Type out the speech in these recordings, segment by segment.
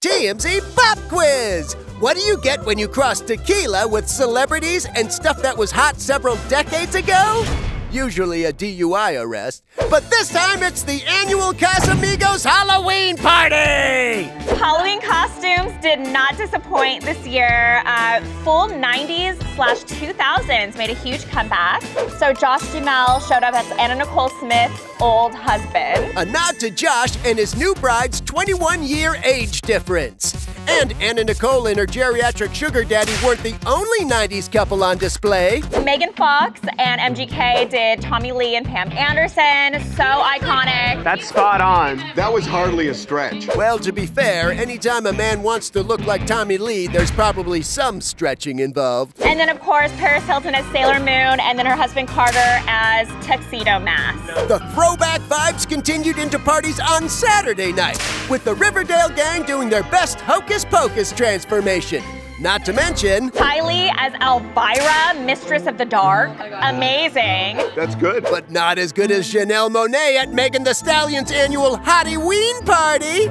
TMZ Pop Quiz! What do you get when you cross tequila with celebrities and stuff that was hot several decades ago? Usually a DUI arrest, but this time it's the annual Casamigos Halloween party! Halloween costumes did not disappoint this year. Uh, full 90s slash 2000s made a huge comeback. So Josh Duhamel showed up as Anna Nicole Smith's old husband. A nod to Josh and his new bride's 21 year age difference. And Anna Nicole and her geriatric sugar daddy weren't the only 90s couple on display. Megan Fox and MGK did Tommy Lee and Pam Anderson. So iconic. That's spot on. That was hardly a stretch. Well, to be fair, anytime a man wants to look like Tommy Lee, there's probably some stretching involved. And then, of course, Paris Hilton as Sailor Moon, and then her husband Carter as Tuxedo Mask. The throwback vibes continued into parties on Saturday night, with the Riverdale gang doing their best hocus pocus transformation. Not to mention, Kylie as Elvira, Mistress of the Dark. Oh Amazing. That's good. but not as good as Janelle Monáe at Megan Thee Stallion's annual Hottieween party.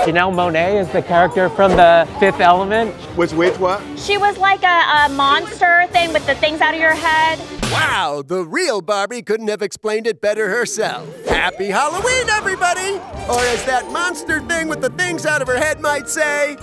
Janelle Monáe is the character from the Fifth Element. Which, which what? She was like a, a monster thing with the things out of your head. Wow, the real Barbie couldn't have explained it better herself. Happy Halloween, everybody! Or as that monster thing with the things out of her head might say,